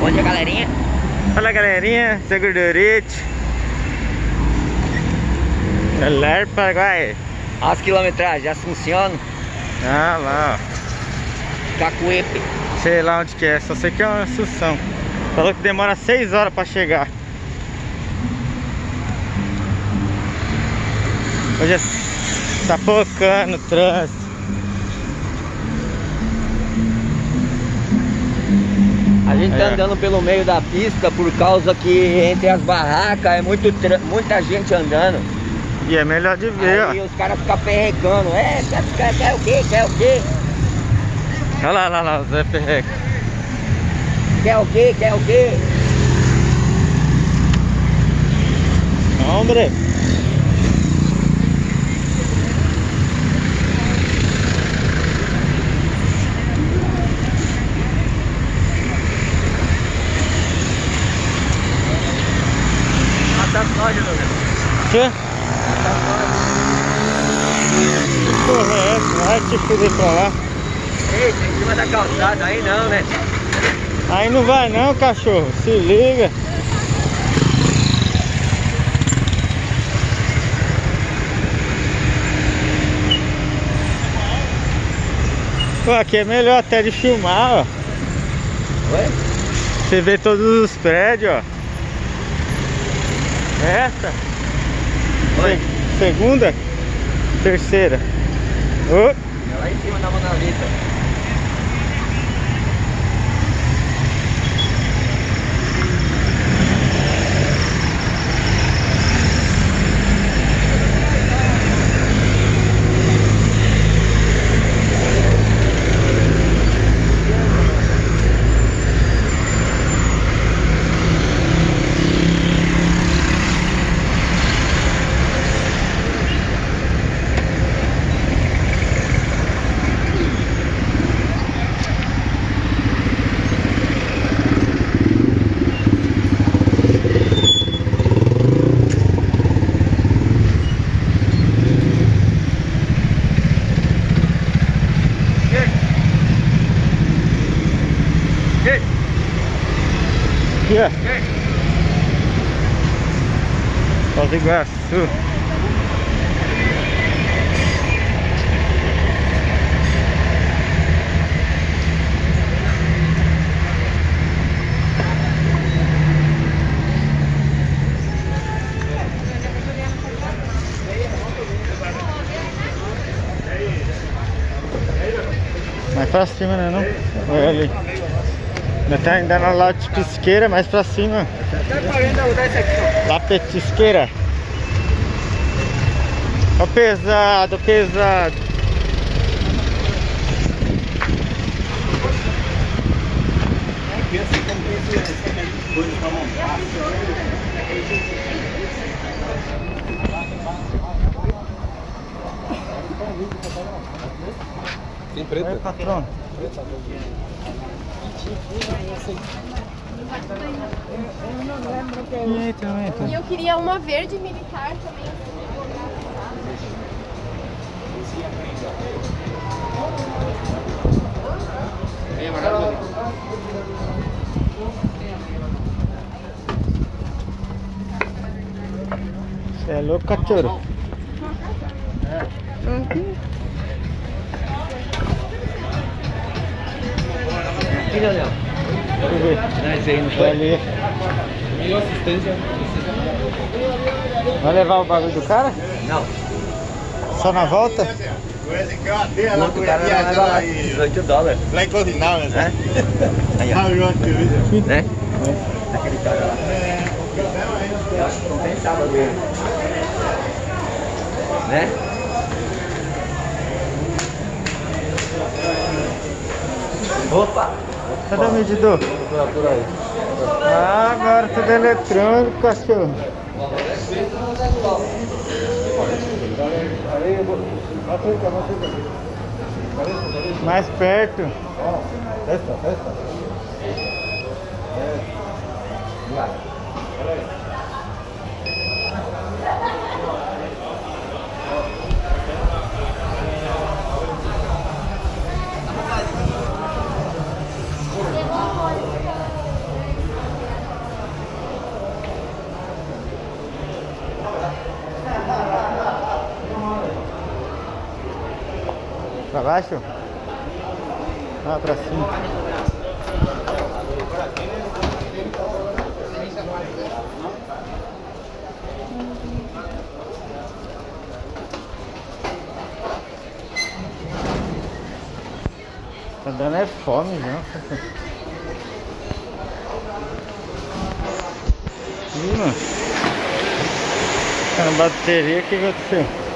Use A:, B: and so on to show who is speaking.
A: Bom dia, galerinha.
B: Fala galerinha, seu Gordurite. Galera Paraguai.
A: As quilometragens, Assunção,
B: Ah lá,
A: Cacuepe.
B: ó. Sei lá onde que é, só sei que é uma Assunção. Falou que demora 6 horas pra chegar. Hoje é... tá focando o trânsito.
A: A gente tá
B: É.
A: andando pelo meio da pista por causa que entre as barracas é muito muita gente andando.
B: E é melhor de ver,
A: Aí
B: ó.
A: os caras ficam perrecando. É, quer, quer, quer o quê? Quer o quê?
B: Olha lá, lá, lá, o Zé Perreca.
A: Quer o quê? Quer o quê?
B: Hombre.
A: Mata sódio, meu Deus.
B: Que? Porra, é essa? Vai te fuder pra lá.
A: Ei, em cima da calçada aí não, né?
B: Aí não vai não, cachorro. Se liga. Pô, aqui é melhor até de filmar, ó.
A: Oi?
B: Você vê todos os prédios, ó. Essa?
A: Oi?
B: Se- Segunda? Terceira? Ô,
A: É lá em cima da Mona Lisa.
B: Aqui, ó. Foz do Iguaçu. Mais pra cima, né não? Olha ali. Ainda tá ainda na lá de pisqueira, mais pra cima. Lá petisqueira. Ó pesado, pesado.
C: Tem preta?
B: patrão. E aí, também, tá?
D: E eu queria uma verde militar também.
B: Você é louco, cachorro?
A: Aqui,
B: Ver.
A: Não, esse aí não
B: Foi ali.
C: E assistência?
B: Vai levar o bagulho do cara?
A: Não.
B: Só na volta?
A: O outro cara não leva lá. 18 dólares.
E: Lá em Cozinal, né?
A: Né? Aí, ó.
E: Eu acho que
A: Né? Aquele cara lá. Eu acho que compensava dele. Né? Opa!
B: Cadê o medidor? Ah, agora tudo eletrônico, cachorro. Mais perto.
C: Testa, testa.
B: Pra baixo? Ah, pra cima. Tá dando é fome mano. Tá na bateria, que aconteceu?